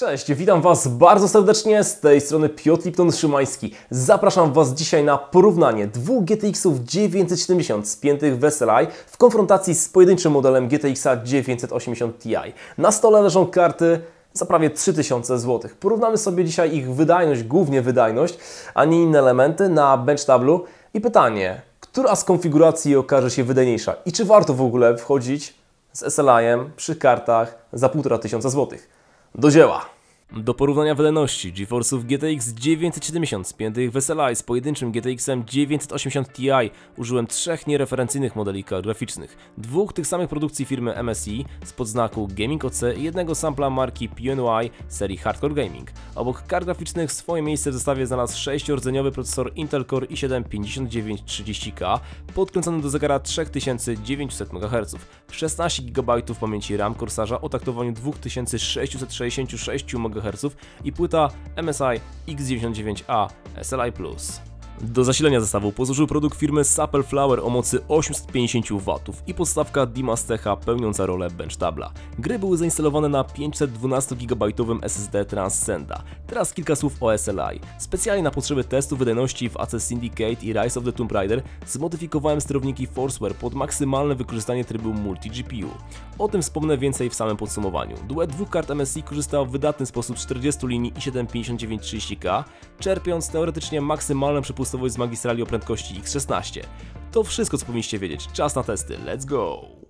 Cześć, witam Was bardzo serdecznie z tej strony Piotr Lipton-Szymański. Zapraszam Was dzisiaj na porównanie dwóch GTX-ów 970 spiętych w SLI w konfrontacji z pojedynczym modelem GTX-a 980 Ti. Na stole leżą karty za prawie 3000 zł. Porównamy sobie dzisiaj ich wydajność, głównie wydajność, a nie inne elementy na benchtablu i pytanie, która z konfiguracji okaże się wydajniejsza i czy warto w ogóle wchodzić z SLI-em przy kartach za 1500 zł. Do dzieła! Do porównania wydajności GeForce'ów GTX 970 spiętych w SLI z pojedynczym GTX-em 980 Ti użyłem trzech niereferencyjnych modeli kart graficznych, dwóch tych samych produkcji firmy MSI z podznaku Gaming OC i jednego sampla marki PNY serii Hardcore Gaming. Obok kart graficznych swoje miejsce w zestawie znalazł 6-rdzeniowy procesor Intel Core i7 5930K podkręcony do zegara 3900 MHz, 16 GB pamięci RAM Corsarza o taktowaniu 2666 MHz MHz i płyta MSI X99A SLI. Do zasilenia zestawu posłużył produkt firmy Sapel Flower o mocy 850 W i podstawka Dimastecha pełniąca rolę benchtabla. Gry były zainstalowane na 512 GB SSD Transcenda. Teraz kilka słów o SLI. Specjalnie na potrzeby testu wydajności w AC Syndicate i Rise of the Tomb Raider zmodyfikowałem sterowniki Forceware pod maksymalne wykorzystanie trybu Multi-GPU. O tym wspomnę więcej w samym podsumowaniu. Duet dwóch kart MSI korzystał w wydatny sposób z 40 linii i7 5930K, czerpiąc teoretycznie maksymalne przepustki z magistrali o prędkości X16. To wszystko co powinniście wiedzieć. Czas na testy. Let's go!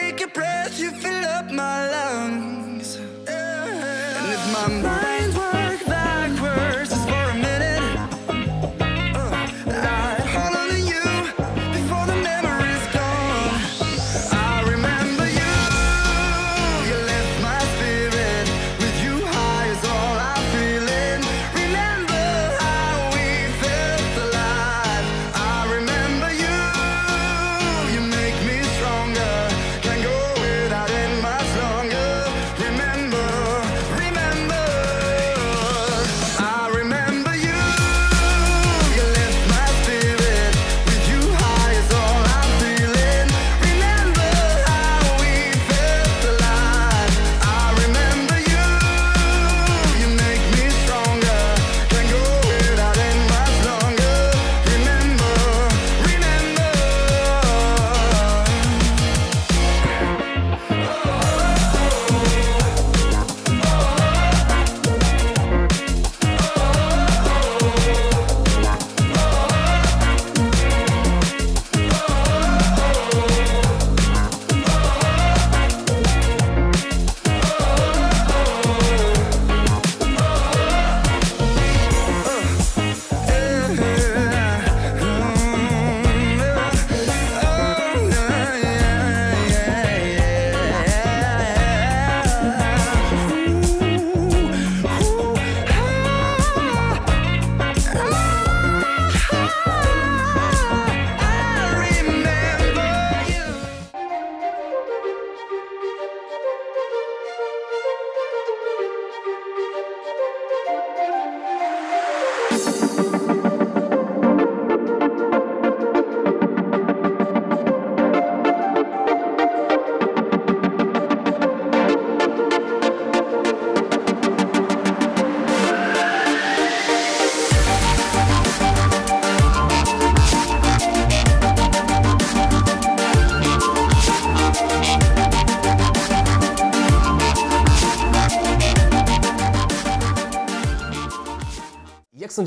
take a breath, you fill up my lungs.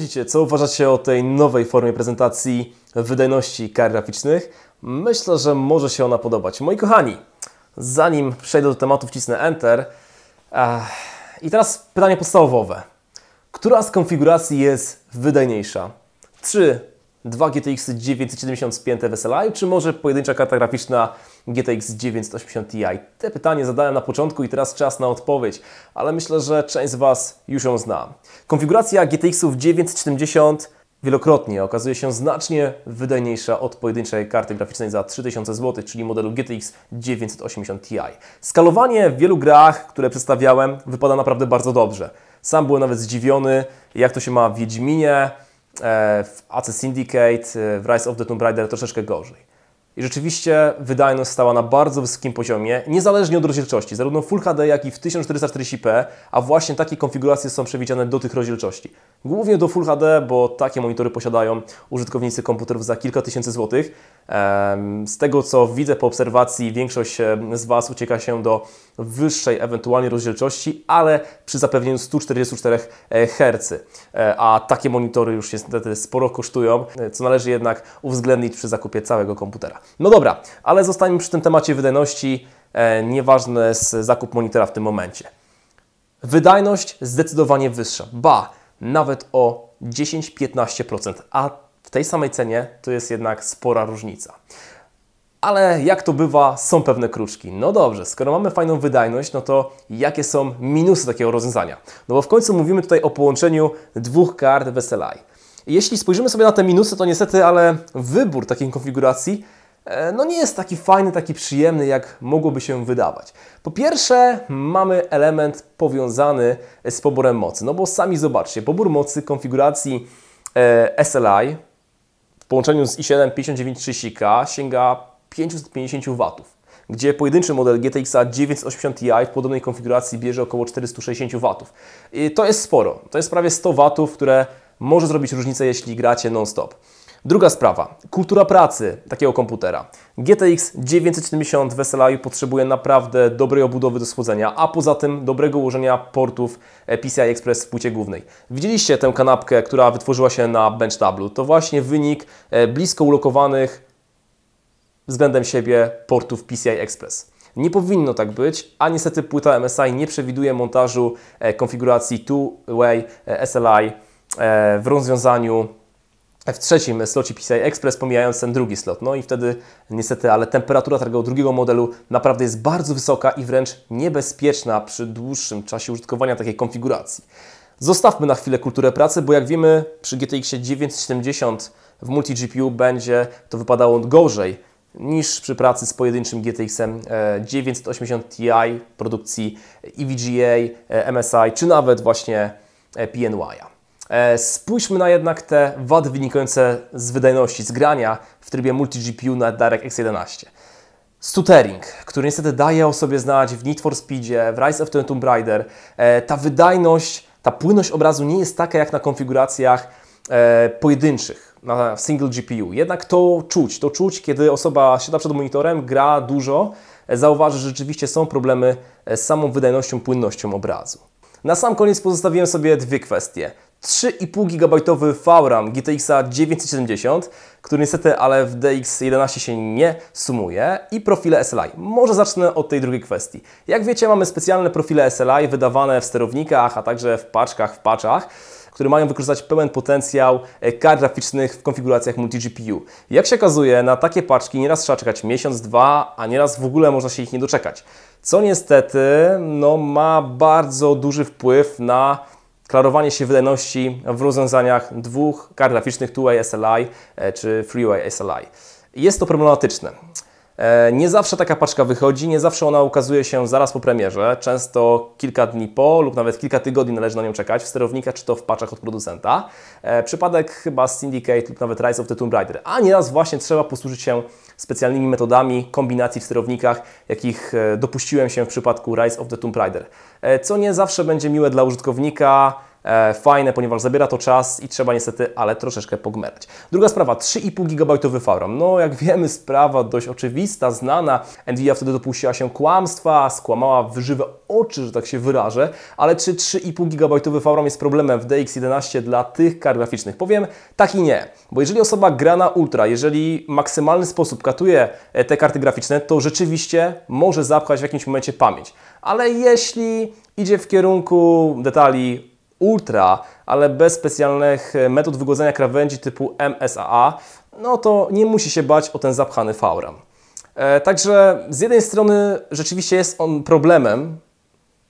Sądzicie, co uważacie o tej nowej formie prezentacji wydajności kart graficznych? Myślę, że może się ona podobać. Moi kochani, zanim przejdę do tematu, wcisnę Enter. I teraz pytanie podstawowe. Która z konfiguracji jest wydajniejsza? Czy 2 GTX 970 spięte w SLI, czy może pojedyncza karta graficzna GTX 980 Ti? Te pytanie zadałem na początku i teraz czas na odpowiedź, ale myślę, że część z Was już ją zna. Konfiguracja GTX-ów 970 wielokrotnie okazuje się znacznie wydajniejsza od pojedynczej karty graficznej za 3000 zł, czyli modelu GTX 980 Ti. Skalowanie w wielu grach, które przedstawiałem, wypada naprawdę bardzo dobrze. Sam byłem nawet zdziwiony, jak to się ma w Wiedźminie, e, w AC Syndicate, w Rise of the Tomb Raider troszeczkę gorzej. I rzeczywiście wydajność stała na bardzo wysokim poziomie, niezależnie od rozdzielczości, zarówno Full HD, jak i w 1440p, a właśnie takie konfiguracje są przewidziane do tych rozdzielczości. Głównie do Full HD, bo takie monitory posiadają użytkownicy komputerów za kilka tysięcy złotych. Z tego co widzę po obserwacji, większość z Was ucieka się do wyższej ewentualnie rozdzielczości, ale przy zapewnieniu 144 Hz. E, A takie monitory już niestety sporo kosztują, e, co należy jednak uwzględnić przy zakupie całego komputera. No dobra, ale zostańmy przy tym temacie wydajności. E, Nieważny jest zakup monitora w tym momencie. Wydajność zdecydowanie wyższa, ba, nawet o 10-15%, a w tej samej cenie to jest jednak spora różnica. Ale jak to bywa, są pewne kruczki. No dobrze, skoro mamy fajną wydajność, no to jakie są minusy takiego rozwiązania? No bo w końcu mówimy tutaj o połączeniu dwóch kart w SLI. Jeśli spojrzymy sobie na te minusy, to niestety, ale wybór takiej konfiguracji e, no nie jest taki fajny, taki przyjemny, jak mogłoby się wydawać. Po pierwsze, mamy element powiązany z poborem mocy. No bo sami zobaczcie, pobór mocy konfiguracji e, SLI w połączeniu z i7 5930K sięga 550 W, gdzie pojedynczy model GTX 980 Ti w podobnej konfiguracji bierze około 460 W. I to jest sporo, to jest prawie 100 W, które może zrobić różnicę, jeśli gracie non-stop. Druga sprawa, kultura pracy takiego komputera. GTX 970 w SLI potrzebuje naprawdę dobrej obudowy do schłodzenia, a poza tym dobrego ułożenia portów PCI Express w płycie głównej. Widzieliście tę kanapkę, która wytworzyła się na benchtablu. To właśnie wynik e, blisko ulokowanych względem siebie portów PCI Express. Nie powinno tak być, a niestety płyta MSI nie przewiduje montażu e, konfiguracji two-way e, SLI e, w rozwiązaniu w trzecim slocie PCI Express, pomijając ten drugi slot. No i wtedy niestety, ale temperatura tego drugiego modelu naprawdę jest bardzo wysoka i wręcz niebezpieczna przy dłuższym czasie użytkowania takiej konfiguracji. Zostawmy na chwilę kulturę pracy, bo jak wiemy przy GTX 970 w multi-GPU będzie to wypadało gorzej niż przy pracy z pojedynczym GTX 980 Ti produkcji EVGA, e, MSI czy nawet właśnie e, PNY. E, spójrzmy na jednak te wady wynikające z wydajności, z grania w trybie multi-GPU na DirectX 11. Stuttering, który niestety daje o sobie znać w Need for Speedzie, w Rise of the Tomb Raider. Ta wydajność, ta płynność obrazu nie jest taka jak na konfiguracjach pojedynczych na single GPU. Jednak to czuć, to czuć, kiedy osoba siada przed monitorem, gra dużo, zauważy, że rzeczywiście są problemy z samą wydajnością, płynnością obrazu. Na sam koniec pozostawiłem sobie dwie kwestie. 3,5 GB VRAM GTX 970, który niestety ale w DX11 się nie sumuje i profile SLI. Może zacznę od tej drugiej kwestii. Jak wiecie, mamy specjalne profile SLI wydawane w sterownikach, a także w paczkach, w patchach które mają wykorzystać pełen potencjał e, kart graficznych w konfiguracjach multi-GPU. Jak się okazuje, na takie paczki nieraz trzeba czekać miesiąc, dwa, a nieraz w ogóle można się ich nie doczekać. Co niestety no, ma bardzo duży wpływ na klarowanie się wydajności w rozwiązaniach dwóch kart graficznych 2 SLI e, czy Freeway SLI. Jest to problematyczne. E, nie zawsze taka paczka wychodzi, nie zawsze ona ukazuje się zaraz po premierze, często kilka dni po lub nawet kilka tygodni należy na nią czekać w sterownikach czy to w paczach od producenta. E, przypadek chyba Syndicate lub nawet Rise of the Tomb Raider. A nieraz właśnie trzeba posłużyć się specjalnymi metodami kombinacji w sterownikach, jakich e, dopuściłem się w przypadku Rise of the Tomb Raider. Co nie zawsze będzie miłe dla użytkownika, e, fajne, ponieważ zabiera to czas i trzeba niestety, ale troszeczkę pogmerać. Druga sprawa, 3,5 GB VRAM. No jak wiemy, sprawa dość oczywista, znana. Nvidia wtedy dopuściła się kłamstwa, skłamała w żywe oczy, że tak się wyrażę, ale czy 3,5 GB VRAM jest problemem w DX11 dla tych kart graficznych? Powiem tak i nie, bo jeżeli osoba gra na ultra, jeżeli w maksymalny sposób katuje e, te karty graficzne, to rzeczywiście może zapchać w jakimś momencie pamięć. Ale jeśli idzie w kierunku detali ultra, ale bez specjalnych e, metod wygładzenia krawędzi typu MSAA, no to nie musi się bać o ten zapchany VRAM. E, także z jednej strony rzeczywiście jest on problemem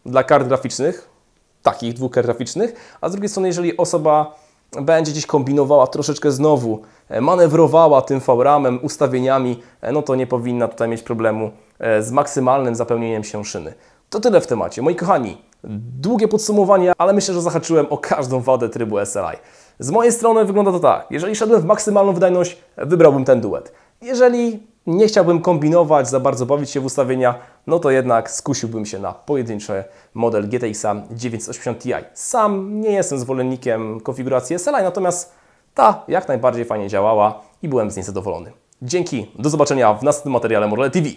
dla kart graficznych, takich dwóch kart graficznych, a z drugiej strony jeżeli osoba będzie gdzieś kombinowała troszeczkę znowu, e, manewrowała tym VRAMem, ustawieniami, no to nie powinna tutaj mieć problemu z maksymalnym zapełnieniem się szyny. To tyle w temacie. Moi kochani, Długie podsumowanie, ale myślę, że zahaczyłem o każdą wadę trybu SLI. Z mojej strony wygląda to tak. Jeżeli szedłem w maksymalną wydajność, wybrałbym ten duet. Jeżeli nie chciałbym kombinować, za bardzo bawić się w ustawienia, no to jednak skusiłbym się na pojedynczy model GTX 980 Ti. Sam nie jestem zwolennikiem konfiguracji SLI, natomiast ta jak najbardziej fajnie działała i byłem z niej zadowolony. Dzięki, do zobaczenia w następnym materiale Morele TV.